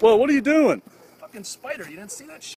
Whoa, what are you doing? Fucking spider, you didn't see that shit?